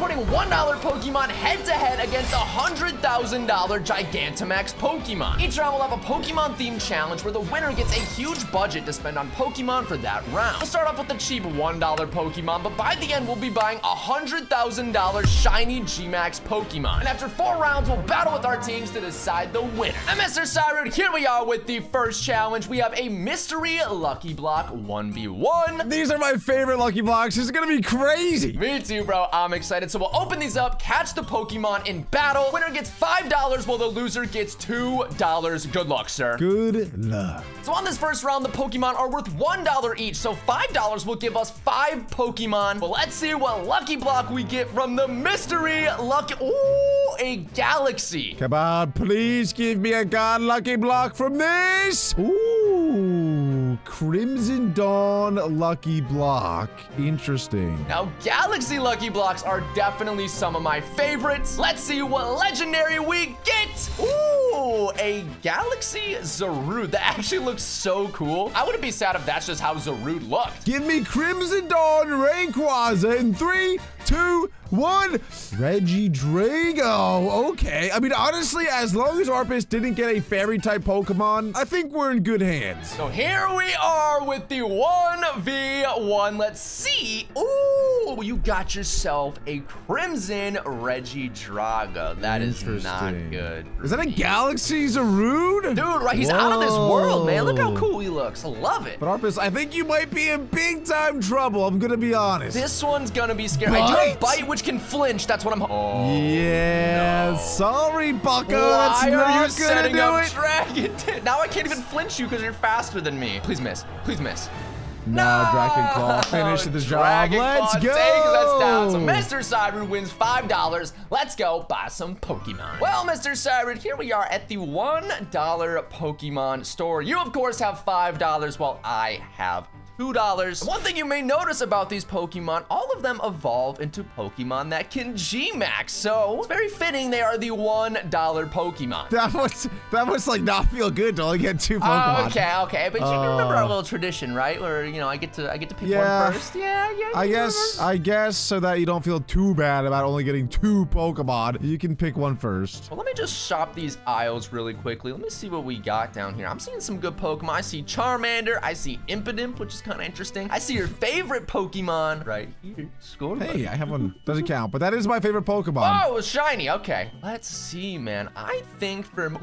putting $1 Pokemon head-to-head against a $100,000 Gigantamax Pokemon. Each round will have a Pokemon-themed challenge where the winner gets a huge budget to spend on Pokemon for that round. We'll start off with the cheap $1 Pokemon, but by the end, we'll be buying a $100,000 shiny G-Max Pokemon. And after four rounds, we'll battle with our teams to decide the winner. And Mr. Cyrud, here we are with the first challenge. We have a mystery Lucky Block 1v1. These are my favorite Lucky Blocks. This is gonna be crazy. Me too, bro. I'm excited. So we'll open these up, catch the Pokemon in battle. Winner gets $5 while the loser gets $2. Good luck, sir. Good luck. So on this first round, the Pokemon are worth $1 each. So $5 will give us five Pokemon. Well, let's see what Lucky Block we get from the mystery Lucky... Ooh, a Galaxy. Come on, please give me a God Lucky Block from this. Ooh, Crimson Dawn Lucky Block. Interesting. Now, Galaxy Lucky Blocks are definitely some of my favorites. Let's see what legendary we get. Ooh, a Galaxy Zarude. That actually looks so cool. I wouldn't be sad if that's just how Zarude looked. Give me Crimson Dawn Rayquaza in three, two, one. Regidrago. Okay. I mean, honestly, as long as Arpus didn't get a fairy type Pokemon, I think we're in good hands. So here we are with the 1v1. Let's see. Ooh, you got yourself a Crimson Regidrago. That is not good. Is that a Galaxy Zarude? Dude, right? He's Whoa. out of this world, man. Look how cool he looks. I love it. But Arpus, I think you might be in big time trouble. I'm gonna be honest. This one's gonna be scary. Bite? I do a bite which can flinch. That's what I'm. Oh, yeah. No. Sorry, Bucko. Why That's are you setting up it. Dragon? now I can't even flinch you because you're faster than me. Please miss. Please miss. Now no! Dragon Claw finished the job. Let's go. Us down. So Mr. Cyrud wins $5. Let's go buy some Pokemon. Well, Mr. Cyrud, here we are at the $1 Pokemon store. You, of course, have $5 while I have $2. One thing you may notice about these Pokemon, all of them evolve into Pokemon that can G-Max. So it's very fitting they are the $1 Pokemon. That was, that was like not feel good to only get two Pokemon. Oh, okay, okay. But uh, you remember our little tradition, right? Where, you know, I get to I get to pick yeah, one first. Yeah, yeah. I guess? I guess so that you don't feel too bad about only getting two Pokemon, you can pick one first. Well, let me just shop these aisles really quickly. Let me see what we got down here. I'm seeing some good Pokemon. I see Charmander. I see Impidimp, which is kind of interesting. I see your favorite Pokemon right here. Hey, I have one. Doesn't count, but that is my favorite Pokemon. Oh, shiny. Okay. Let's see, man. I think for...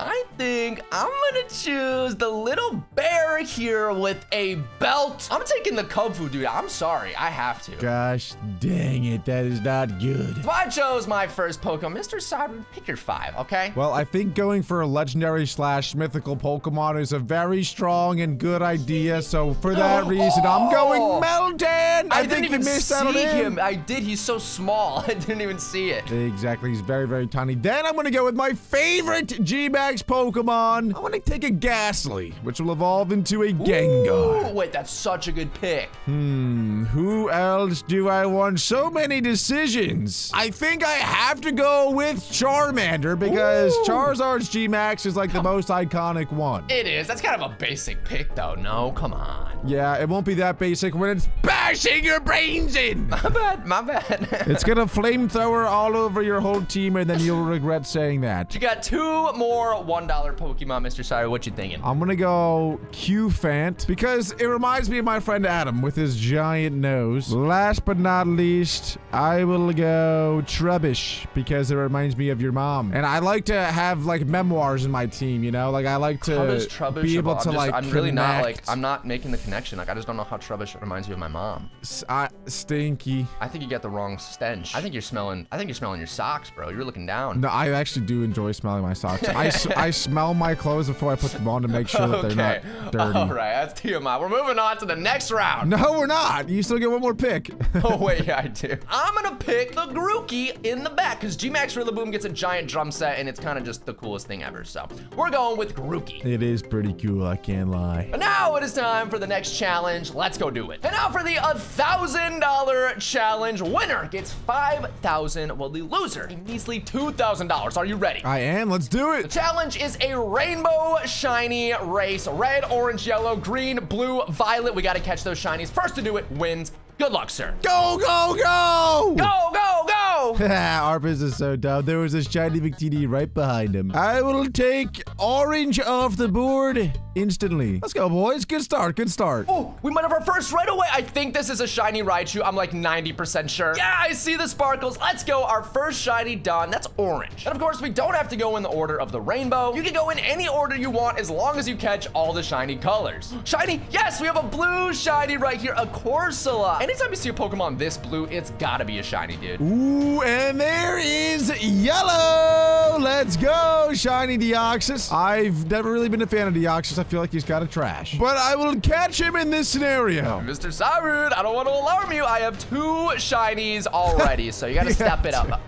I think I'm gonna choose the little bear here with a belt. I'm taking the Kung Fu, dude. I'm sorry. I have to. Gosh dang it. That is not good. So I chose my first Pokemon. Mr. Cyber, pick your five, okay? Well, I think going for a legendary slash mythical Pokemon is a very strong and good idea. So for that oh, reason, I'm going oh. Meltan. I, I missed out on him. I did. He's so small. I didn't even see it. Exactly. He's very, very tiny. Then I'm going to go with my favorite G-Max Pokemon. I want to take a Gastly, which will evolve into a Gengar. Ooh, wait, that's such a good pick. Hmm. Who else do I want? So many decisions. I think I have to go with Charmander because Ooh. Charizard's G-Max is like the most iconic one. It is. That's kind of a basic pick, though. No, come on. Yeah, it won't be that basic when it's bashing your brains in. My bad, my bad. it's gonna flamethrower all over your whole team, and then you'll regret saying that. You got two more $1 Pokemon, Mr. Sire. What you thinking? I'm gonna go Cufant because it reminds me of my friend Adam with his giant nose. Last but not least, I will go Trubbish because it reminds me of your mom. And I like to have like memoirs in my team, you know? Like I like to Trubbish, be able to like I'm really not like, I'm not making the connection. Like, I just don't know how Trubbish reminds you of my mom. S I, stinky. I think you get the wrong stench. I think you're smelling, I think you're smelling your socks, bro. You're looking down. No, I actually do enjoy smelling my socks. I, I smell my clothes before I put them on to make sure that they're not dirty. All right, that's TMI. We're moving on to the next round. No, we're not. You still get one more pick. oh, wait, yeah, I do. I'm gonna pick the Grookey in the back because G-Max Rillaboom gets a giant drum set and it's kind of just the coolest thing ever. So we're going with Grookey. It is pretty cool, I can't lie. But now it is time for the next challenge. Let's go do it. And now for the $1,000 challenge. Winner gets 5,000. while the loser a measly $2,000. Are you ready? I am. Let's do it. The challenge is a rainbow shiny race. Red, orange, yellow, green, blue, violet. We got to catch those shinies. First to do it wins Good luck, sir. Go, go, go! Go, go, go! Arpus is so dumb. There was a shiny McTD right behind him. I will take orange off the board instantly. Let's go, boys. Good start. Good start. Oh, we might have our first right away. I think this is a shiny Raichu. I'm like 90% sure. Yeah, I see the sparkles. Let's go. Our first shiny done. That's orange. And of course, we don't have to go in the order of the rainbow. You can go in any order you want as long as you catch all the shiny colors. Shiny. Yes, we have a blue shiny right here, a Corsola. Anytime you see a Pokemon this blue, it's gotta be a shiny, dude. Ooh, and there is yellow. Let's go, shiny Deoxys. I've never really been a fan of Deoxys. I feel like he's got a trash. But I will catch him in this scenario. Oh, Mr. Cyrud, I don't want to alarm you. I have two shinies already, so you gotta step it up.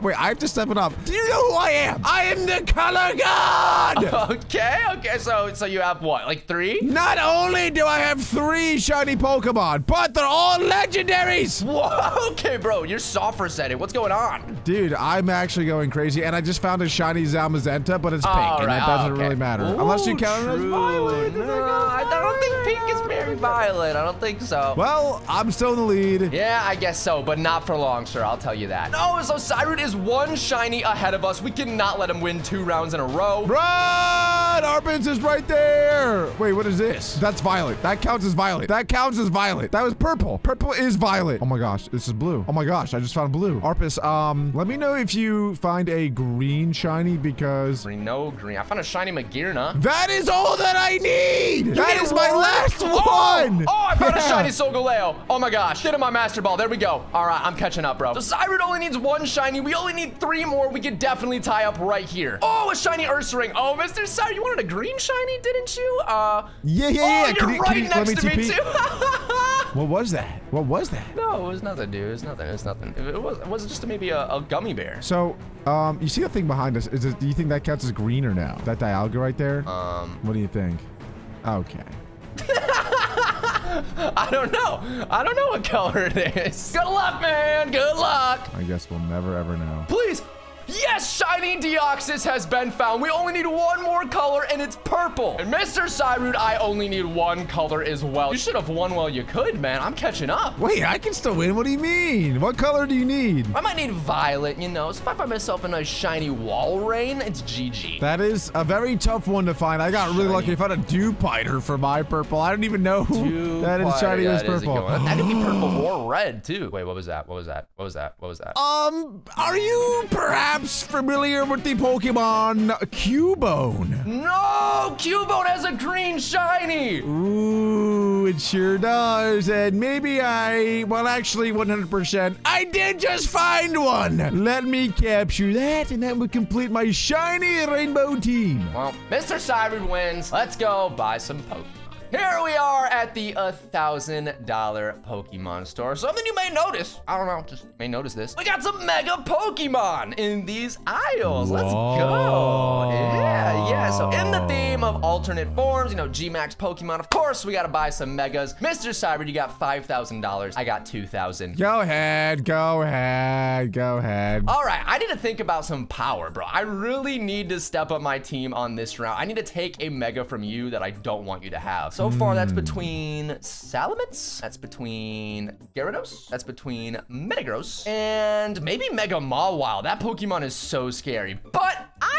Wait, I have to step it up. Do you know who I am? I am the color god! okay, okay, so so you have what, like three? Not only do I have three shiny Pokemon, but they're all legendaries! Whoa, okay, bro, you're soft for a. What's going on? Dude, I'm actually going crazy, and I just found a shiny Zamazenta, but it's pink, All and right, that doesn't okay. really matter. Ooh, Unless you count it as violet. No, I don't think pink is very violet. I don't think so. Well, I'm still in the lead. Yeah, I guess so, but not for long, sir. I'll tell you that. No, so Cyrud is one shiny ahead of us. We cannot let him win two rounds in a row. Run! Arpins is right there! Wait, what is this? That's violet. That counts as violet. That counts as violet. That was purple. Purple is violet. Oh my gosh, this is blue. Oh my gosh, I just found blue. Arpus, um, let me know if you find a green shiny because Green, no green. I found a shiny Magearna. that is all that I need! That need is my last Oh! one! Oh, I found a Yeah. shiny Solgaleo. Oh my gosh. Get in my Master Ball. There we go. All right, I'm catching up, bro. So Cyrud only needs one shiny. We only need three more. We could definitely tie up right here. Oh, a shiny Ursaring. Oh, Mr. Cyrud, you wanted a green shiny, didn't you? Uh, Yeah, yeah, oh, yeah. you're Can you- right you let next to me, TP? too. What was that? What was that? no, it was nothing, dude. It's nothing. It's nothing. It was, it was just maybe a, a gummy bear. So, um, you see the thing behind us? Is it, do you think that counts as greener now? That Dialga right there? Um, what do you think? Okay. I don't know. I don't know what color it is. Good luck, man. Good luck. I guess we'll never ever know. Please. Yes, shiny Deoxys has been found. We only need one more color, and it's purple. And Mr. Cyrud, I only need one color as well. You should have won while you could, man. I'm catching up. Wait, I can still win. What do you mean? What color do you need? I might need violet, you know. So if I find myself in a shiny Walrein, it's GG. That is a very tough one to find. I got really Shiny. lucky. I found a Dewpider for my purple. I didn't even know who that is shiny Yeah, was it is purple. That could be purple or red, too. Wait, what was that? What was that? What was that? What was that? Um, are you perhaps familiar with the Pokemon Cubone? No! Cubone has a green shiny! Ooh, it sure does. And maybe I, well, actually, 100%, I did just find one. Let me capture that, and that would complete my shiny rainbow team. Well, Mr. Cyrud wins. Let's go buy some Pokemon. Here we are at the $1,000 Pokemon store. Something you may notice. I don't know, just may notice this. We got some Mega Pokemon in these aisles. Let's go. Yeah, yeah. So in the theme of alternate forms, you know, G-Max Pokemon, of course, we gotta buy some Megas. Mr. Cyber, you got $5,000. I got 2000 Go ahead, go ahead, go ahead. all right, I need to think about some power, bro. I really need to step up my team on this round. I need to take a mega from you that I don't want you to have. So far, that's hmm. between Salamence, that's between Gyarados, that's between Metagross, and maybe Mega Mawile. That Pokemon is so scary. But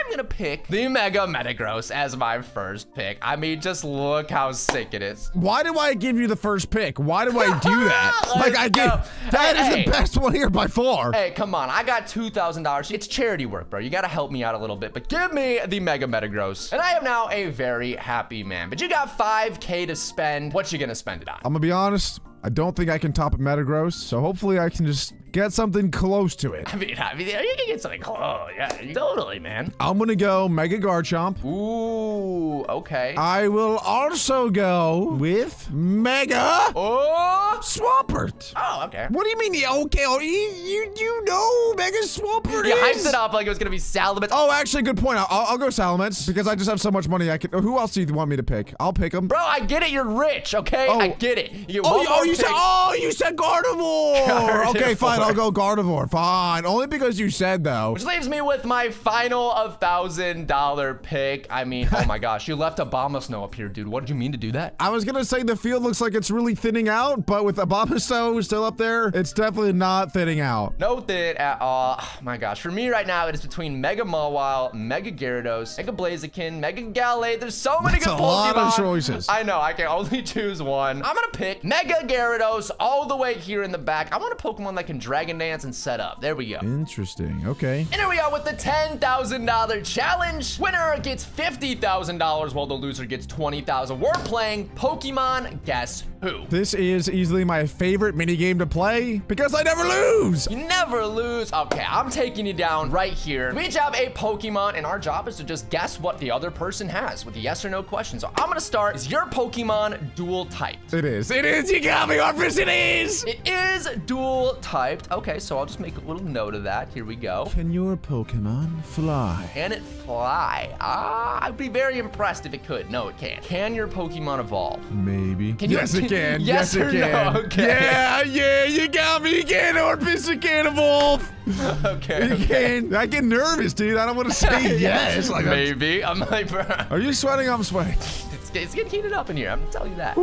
I'm gonna pick the Mega Metagross as my first pick. I mean, just look how sick it is. Why do I give you the first pick? Why do I do that? Let's like, I go. give, that Hey, is hey. the best one here by far. Hey, come on. I got $2,000. It's charity work, bro. You got to help me out a little bit. But give me the Mega Metagross. And I am now a very happy man. But you got 5K to spend. What you going to spend it on? I'm gonna be honest, I don't think I can top a Metagross, so hopefully I can just get something close to it. I mean, I mean, you can get something close. Yeah, totally, man. I'm gonna go Mega Garchomp. Ooh, okay. I will also go with Mega oh, Swampert. oh, okay. What do you mean? the Okay, oh, you, you you know Mega Swampert You is? hyped it up like it was going to be Salamence. Oh, actually, good point. I'll, I'll go Salamence because I just have so much money. I can. Who else do you want me to pick? I'll pick him. Bro, I get it. You're rich, okay? Oh. I get it. You Oh, you- oh, you said. Oh, you said Gardevoir. okay, fine. Gardevoir. I'll go Gardevoir. Fine. Only because you said though. Which leaves me with my final of thousand dollar pick. I mean, oh my gosh, you left Abomasnow up here, dude. What did you mean to do that? I was gonna say the field looks like it's really thinning out, but with Abomasnow still up there, it's definitely not thinning out. No thin at all. Oh my gosh, for me right now, it is between Mega Mawile, Mega Gyarados, Mega Blaziken, Mega Gallade. There's so many That's good a lot of choices. I know, I can only choose one. I'm gonna pick Mega Gyarados all the way here in the back. I want a Pokemon that can Dragon Dance and set up. There we go. Interesting. Okay. And here we are with the $10,000 challenge. Winner gets $50,000 while the loser gets 20,000. We're playing Pokemon Guess Who. This is easily my favorite minigame to play because I never lose. You never lose. Okay, I'm taking you down right here. We each have a Pokemon, and our job is to just guess what the other person has with a yes or no question. So I'm gonna start. Is your Pokemon dual typed? It is. It is. You got me, Arpus. It is. It is dual typed. Okay, so I'll just make a little note of that. Here we go. Can your Pokemon fly? Can it fly? Ah, I'd be very impressed if it could. No, it can't. Can your Pokemon evolve? Maybe. Can you- yes, it can. Yes yes, or it no? can. Okay. Yeah, yeah. You got me. You can, Arpus. You can evolve. Okay. You okay. can. I get nervous, dude. I don't want to say yes. Like, I'm- Maybe. I'm like, bro. are you sweating? I'm sweating. It's, it's getting heated up in here. I'm telling you that.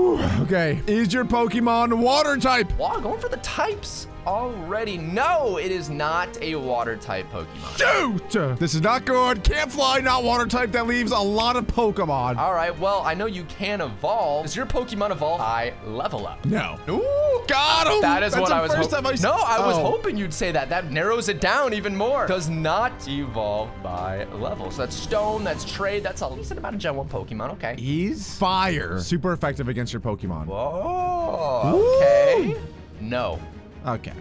Okay. Is your Pokemon water type? Wow, going for the types already. No, it is not a water type Pokemon. Shoot! This is not good. Can't fly, not water type. That leaves a lot of Pokemon. All right, well, I know you can evolve. Does your Pokemon evolve by level up? No. Ooh. Got him! That is That's what the I was first hoping. time I No, I was Oh. hoping you'd say that. That narrows it down even more. Does not evolve by level. So that's stone, that's trade, that's a decent amount of Gen 1 Pokemon. Okay. He's fire. Super effective against your Pokemon. Whoa. Okay. No. Okay.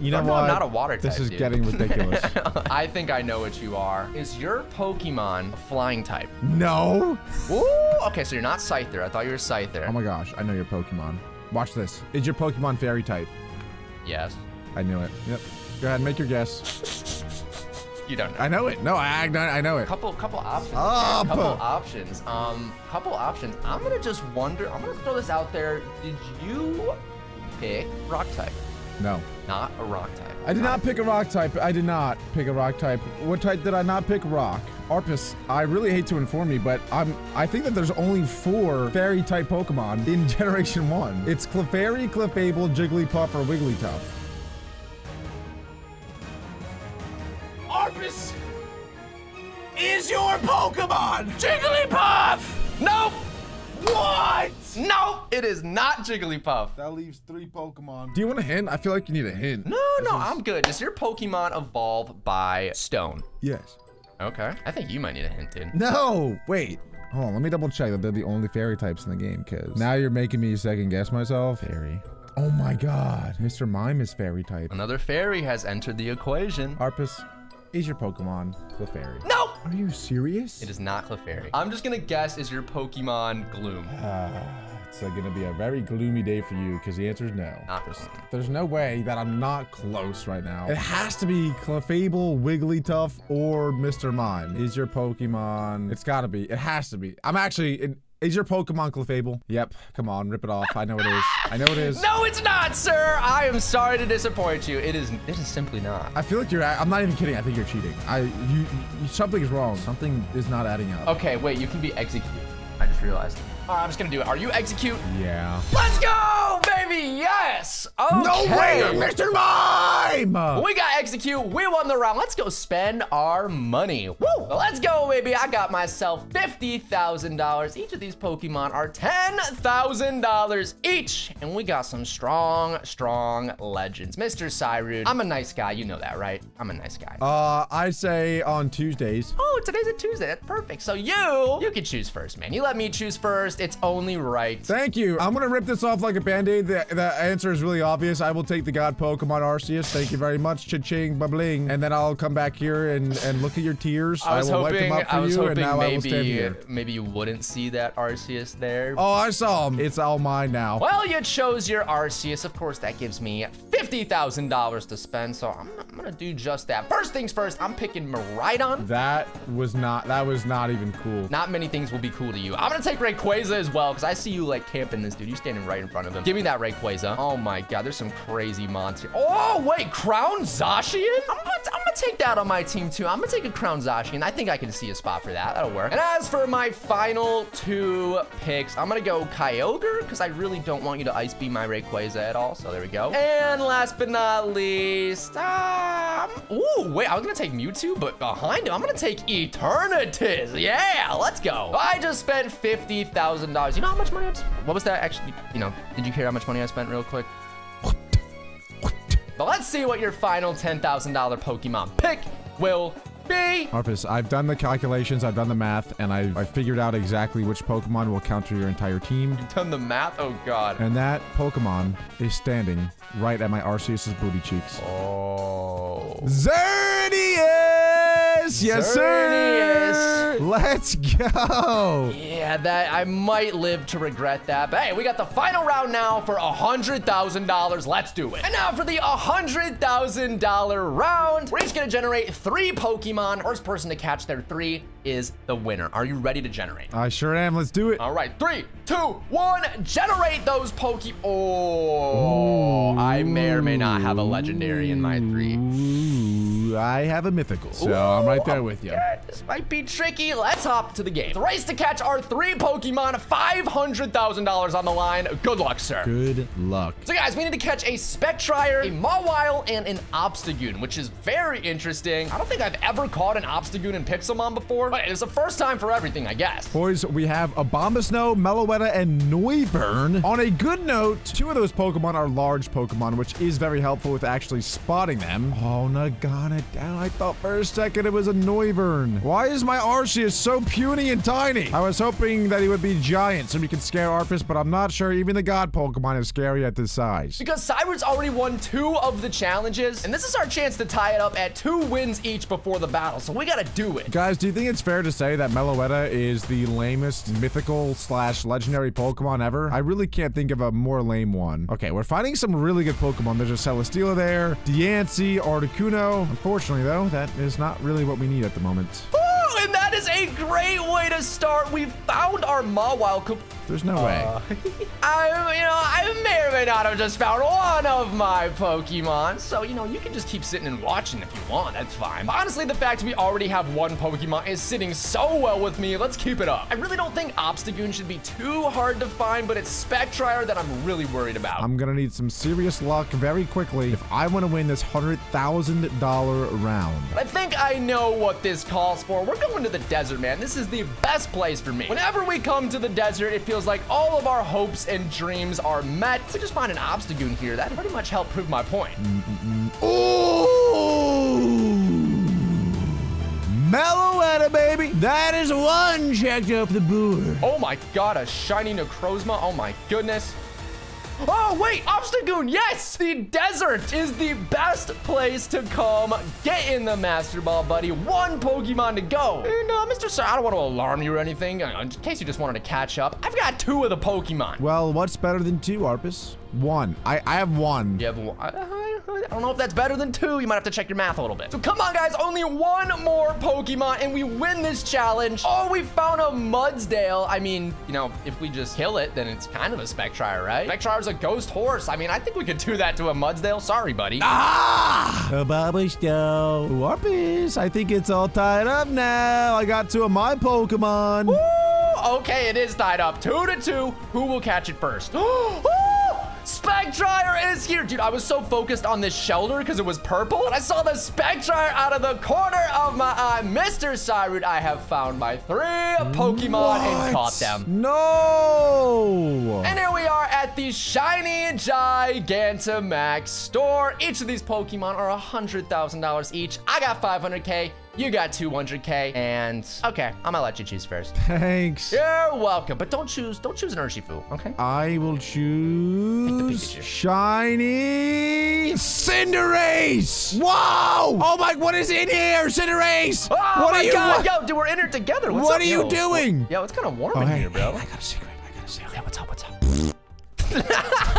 You know I'm what? I'm not a water type. This is dude. getting ridiculous. I think I know what you are. Is your Pokemon a flying type? no. Ooh, okay, so you're not Scyther. I thought you were Scyther. Oh my gosh, I know your Pokemon. Watch this. Is your Pokemon fairy type? yes. I knew it. Yep. Go ahead, make your guess. You don't know. I know it. No, I, I know it. couple couple options. Up. Couple options. Um, couple options. I'm gonna just wonder. I'm gonna throw this out there. Did you pick rock type? No. Not a rock type. I did not pick a rock type. I did not pick a rock type. What type did I not pick? Rock. Arpus, I really hate to inform you, but I'm I think that there's only four fairy type Pokemon in Generation 1. It's Clefairy, Clefable, Jigglypuff, or Wigglytuff. Arpus is your Pokemon! Jigglypuff. Nope. What? No, it is not Jigglypuff. That leaves three Pokemon. Do you want a hint? I feel like you need a hint. No, no, I'm good. Does your Pokemon evolve by stone? Yes. Okay. I think you might need a hint, dude. No, wait. Hold on, let me double check that they're the only fairy types in the game, because now you're making me second guess myself. Fairy. Oh my god. Mr. Mime is fairy type. Another fairy has entered the equation. Arpus, is your Pokemon Clefairy? No! Are you serious? It is not Clefairy. I'm just gonna guess is your Pokemon Gloom? Uh, it's uh, gonna be a very gloomy day for you, because the answer is no. Not There's- There's no way that I'm not close right now. It has to be Clefable, Wigglytuff, or Mr. Mime. Is your Pokemon? It's gotta be. It has to be. I'm actually. It, is your Pokemon Clefable? Yep. Come on, rip it off. I know it is. I know it is. No, it's not, sir. I am sorry to disappoint you. It is. It is simply not. I feel like you're. I'm not even kidding. I think you're cheating. I. You. you something is wrong. Something is not adding up. Okay, wait. You can be Exeggcute. I just realized. All right, I'm just gonna do it. Are you Exeggcute? Yeah. Let's go, Yes. Okay. No way, Mr. Mime. We got Exeggcute. We won the round. Let's go spend our money. Woo! Let's go, baby. I got myself $50,000. Each of these Pokemon are $10,000 each. And we got some strong, strong legends. Mr. Cyrud, I'm a nice guy. You know that, right? I'm a nice guy. Uh, I say on Tuesdays. Oh, today's a Tuesday. That's perfect. So you, you can choose first, man. You let me choose first. It's only right. Thank you. I'm gonna rip this off like a band-aid. The, the answer is really obvious. I will take the god Pokemon Arceus. Thank you very much. Cha-ching, babling. And then I'll come back here and, and look at your tears. I was will hoping, wipe them up for I was you, and hoping now I will stand maybe, here. maybe you wouldn't see that Arceus there. Oh, I saw him. It's all mine now. Well, you chose your Arceus. Of course, that gives me $50,000 to spend, so I'm, I'm gonna do just that. First things first, I'm picking Miraidon. That was not, that was not even cool. Not many things will be cool to you. I'm gonna take Rayquaza as well, because I see you like camping this dude. You're standing right in front of him. Give me that Rayquaza. Oh my god, there's some crazy monster. Oh, wait, Crown Zacian? Take that on my team too. I'm gonna take a Crown Zacian. I think I can see a spot for that. That'll work. And as for my final two picks, I'm gonna go Kyogre, because I really don't want you to Ice Beam my Rayquaza at all. So there we go. And last but not least, um, ooh, wait, I was gonna take Mewtwo, but behind him, I'm gonna take Eternatus. Yeah, let's go. I just spent $50,000. You know how much money I what was that actually, you know, did you hear how much money I spent real quick? But let's see what your final $10,000 Pokemon pick will be. Arpus, I've done the calculations, I've done the math, and I, I figured out exactly which Pokemon will counter your entire team. You've done the math? Oh, God. And that Pokemon is standing right at my Arceus' booty cheeks. Oh. Xerneas! Yes, sir! Let's go! Yeah, that I might live to regret that. But hey, we got the final round now for a $100,000. Let's do it. And now for the $100,000 round. We're each gonna generate three Pokemon. First person to catch their three is the winner. Are you ready to generate? I sure am. Let's do it. All right, three, two, one, generate those Poke. Oh, I may or may not have a legendary in my three. Ooh, I have a mythical. So I'm right there with you. This might be tricky. Let's hop to the game. The race to catch our three Pokemon, $500,000 on the line. Good luck, sir. Good luck. So guys, we need to catch a Spectrier, a Mawile, and an Obstagoon, which is very interesting. I don't think I've ever caught an Obstagoon in Pixelmon before, but it's the first time for everything, I guess. Boys, we have Abomasnow, Meloetta, and Noivern. On a good note, two of those Pokemon are large Pokemon, which is very helpful with actually spotting them. Oh, Nagana down. I thought for a second it was a Noivern. Why is my Arceus so puny and tiny? I was hoping that he would be giant so we could scare Arpus, but I'm not sure even the God Pokemon is scary at this size. Because Cyrus already won two of the challenges, and this is our chance to tie it up at two wins each before the battle, so we gotta do it. Guys, do you think it's fair to say that Meloetta is the lamest mythical slash legendary Pokemon ever? I really can't think of a more lame one. Okay, we're finding some really good Pokemon. There's a Celesteela there, Diancie, Articuno. Unfortunately, though, that is not really what we need at the moment. Ooh, and that is a great way to start. We found our Mawile. Co- There's no way. I, you know, I may or may not have just found one of my Pokemon. So, you know, you can just keep sitting and watching if you want. That's fine. But honestly, the fact we already have one Pokemon is sitting so well with me. Let's keep it up. I really don't think Obstagoon should be too hard to find, but it's Spectrier that I'm really worried about. I'm gonna need some serious luck very quickly if I want to win this $100,000 round. I think I know what this calls for. We're going to the desert, man. This is the best place for me. Whenever we come to the desert, it feels like all of our hopes and dreams are met. We just find an Obstagoon here. That pretty much helped prove my point. Ooh! Meloetta, baby! That is one checked off the board. Oh my god, a shiny Necrozma. Oh my goodness. Oh, wait, Obstagoon, yes! The desert is the best place to come. Get in the Master Ball, buddy. One Pokemon to go. And, uh, Mr. Sir, I don't want to alarm you or anything, uh, in case you just wanted to catch up. I've got two of the Pokemon. Well, what's better than two, Arpus? One. I, I have one. You have one. I, I don't know if that's better than two. You might have to check your math a little bit. So come on, guys. Only one more Pokemon, and we win this challenge. Oh, we found a Mudsdale. I mean, you know, if we just kill it, then it's kind of a Spectrier, right? Spectrier's a ghost horse. I mean, I think we could do that to a Mudsdale. Sorry, buddy. Ah! A Abomasnow. Arpus, I think it's all tied up now. I got two of my Pokemon. Woo! Okay, it is tied up. Two to two. Who will catch it first? Spectrier is here. Dude, I was so focused on this shelter because it was purple. And I saw the Spectrier out of the corner of my eye. Mr. Cyrud, I have found my three Pokemon and caught them. No! And here we are at the Shiny Gigantamax store. Each of these Pokemon are $100,000 each. I got 500K. You got 200K. And okay, I'm gonna let you choose first. Thanks. You're welcome, but don't choose, don't choose an Urshifu, okay? I will choose shiny Cinderace! Whoa! Oh my, what is in here? Cinderace! Oh what my are you, god, what- yo, dude, we're in it together. What's What up, are you yo? doing? Yo, it's kind of warm Oh, in hey, here, bro. hey, I got a secret. I got a secret. Yeah, what's up? What's up?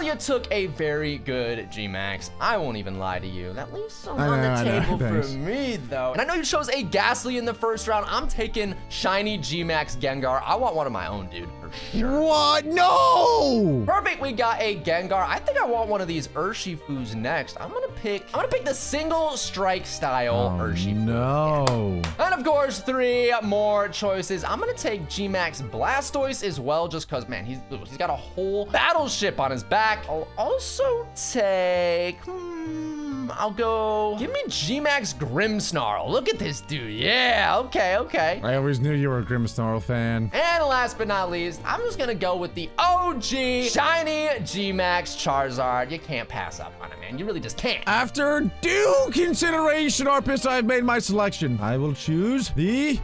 well, you took a very good G-Max. I won't even lie to you. That leaves some I on know, the I know, table for thanks. me, though. And I know you chose a Gastly in the first round. I'm taking shiny G-Max Gengar. I want one of my own, dude, sure. What? No! Perfect, we got a Gengar. I think I want one of these Urshifus next. I'm gonna pick, I'm gonna pick the single strike style Urshifu. Oh, no. And of course, three more choices. I'm gonna take G-Max Blastoise as well, just cause man, he's he's got a whole battleship on his back. I'll also take. Hmm, I'll go. Give me G-Max Grimmsnarl. Look at this dude. Yeah. Okay. Okay. I always knew you were a Grimmsnarl fan. And last but not least, I'm just gonna go with the OG shiny G-Max Charizard. You can't pass up on it, man. You really just can't. After due consideration, Arpus, I've made my selection. I will choose the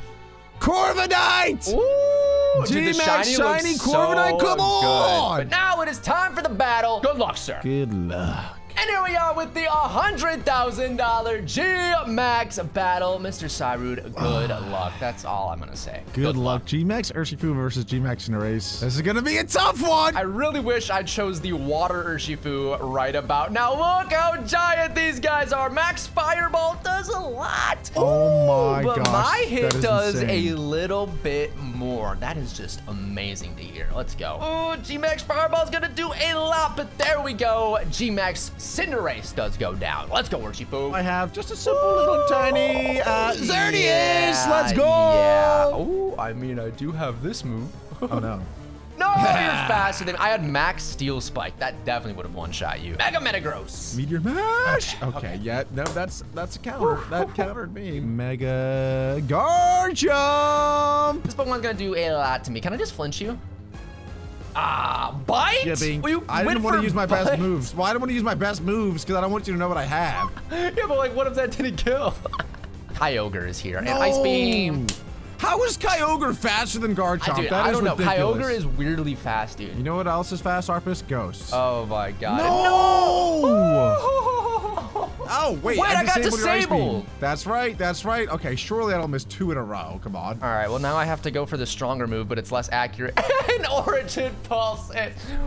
Corviknight! Ooh, G-Max shiny, looks shiny so Corviknight, come good. on! But now it is time for the battle. Good luck, sir. Good luck. And here we are with the $100,000 G-Max battle. Mr. Cyrud, good luck. That's all I'm gonna say. Good, luck. G-Max Urshifu versus G-Max Cinderace. This is gonna be a tough one! I really wish I chose the water Urshifu right about now. Look how giant these guys are. Max Fireball does a lot. Oh my but gosh, my hit does insane. a little bit more. That is just amazing to hear. Let's go. Oh, G-Max Fireball's gonna do a lot, but there we go. G-Max Cinderace does go down. Let's go, Urshifu. I have just a simple little tiny uh, Xerneas. Yeah, Let's go. Yeah. Oh, I mean, I do have this move. Oh no. No, you're faster than I had Max Steel Spike. That definitely would have one shot you. Mega Metagross. Meteor Mash. Okay, Okay, okay. yeah, no, that's that's a counter. that countered me. Mega Garchomp. This Pokemon's gonna do a lot to me. Can I just flinch you? Ah, bite? Yeah, Bing. Well, you I didn't want to use my bite. best moves. Well, I don't want to use my best moves because I don't want you to know what I have. yeah, but like, what if that didn't kill? Kyogre is here, and Ice Beam. How is Kyogre faster than Garchomp? I, dude, That I is don't know. ridiculous. Kyogre is weirdly fast, dude. You know what else is fast, Arpus? Ghosts. Oh my god. no! Oh, wait. Wait, I got disabled your Ice Beam. disabled. That's right. That's right. Okay, surely I don't miss two in a row. Come on. All right, well now I have to go for the stronger move, but it's less accurate. An Origin Pulse.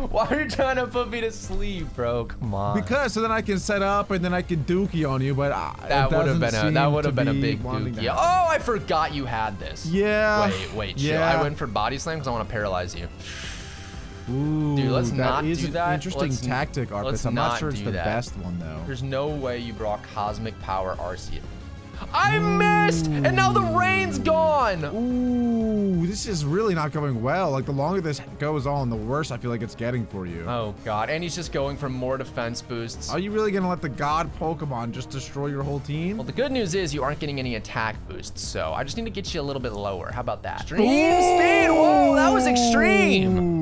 Why are you trying to put me to sleep, bro? Come on. Because so then I can set up and then I can dookie on you, but uh, that would have been a that would have been a big dookie. that. Oh, I forgot you had this. Yeah. Wait, wait, chill. Yeah. I went for body slam because I want to paralyze you. Ooh, Dude, let's that not is do an that. interesting Let's tactic, Arpus. I'm not not sure it's the that. best one though. There's no way you brought Cosmic Power Arceus. I missed, and now the rain's gone. Ooh, this is really not going well. Like the longer this goes on, the worse I feel like it's getting for you. Oh god, and he's just going for more defense boosts. Are you really gonna let the god Pokemon just destroy your whole team? Well, the good news is you aren't getting any attack boosts, so I just need to get you a little bit lower. How about that? Extreme speed! Whoa, that was extreme!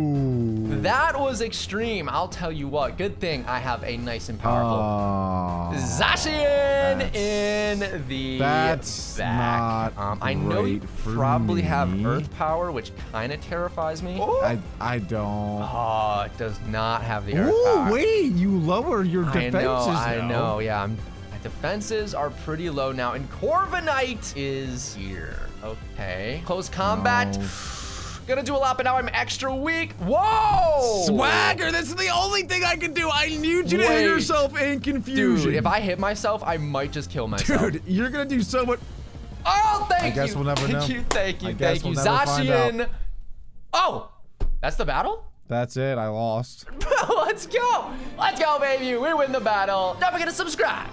Ooh. That was extreme. I'll tell you what, good thing I have a nice and powerful Aw. Zacian in the That's back. not um, I know you probably have. Earth Power, which kind of terrifies me. I I don't. Oh, it does not have the Earth Ooh, Power. wait, you lower your I defenses. know, I know. Yeah, I'm, my defenses are pretty low now, and Corviknight is here. Okay. Close combat. No. Gonna do a lot, but now I'm extra weak. Whoa! Swagger, that's the only thing I can do. I need you to Wait. hit yourself in confusion. Dude, if I hit myself, I might just kill myself. Dude, you're gonna do so much. Oh, thank I guess you. we'll never thank know. you, thank you, I guess thank you. we'll never. Zacian. Oh, that's the battle? That's it. I lost. Let's go. Let's go, baby. We win the battle. Don't forget to subscribe.